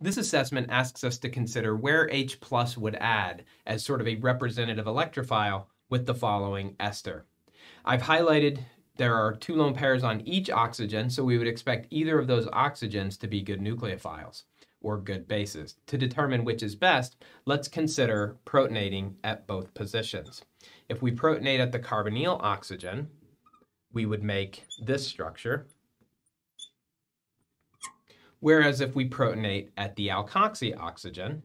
This assessment asks us to consider where H plus would add as sort of a representative electrophile with the following ester. I've highlighted there are two lone pairs on each oxygen, so we would expect either of those oxygens to be good nucleophiles or good bases. To determine which is best, let's consider protonating at both positions. If we protonate at the carbonyl oxygen, we would make this structure. Whereas if we protonate at the alkoxy oxygen,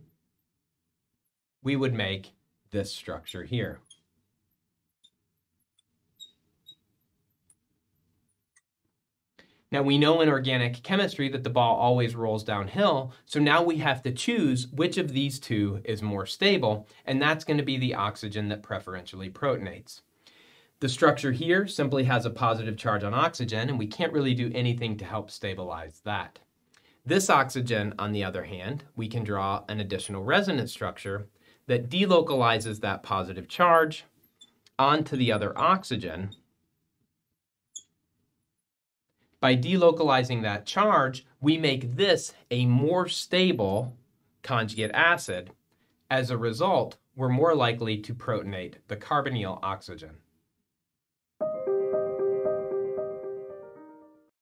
we would make this structure here. Now we know in organic chemistry that the ball always rolls downhill, so now we have to choose which of these two is more stable, and that's going to be the oxygen that preferentially protonates. The structure here simply has a positive charge on oxygen, and we can't really do anything to help stabilize that. This oxygen, on the other hand, we can draw an additional resonance structure that delocalizes that positive charge onto the other oxygen by delocalizing that charge, we make this a more stable conjugate acid. As a result, we're more likely to protonate the carbonyl oxygen.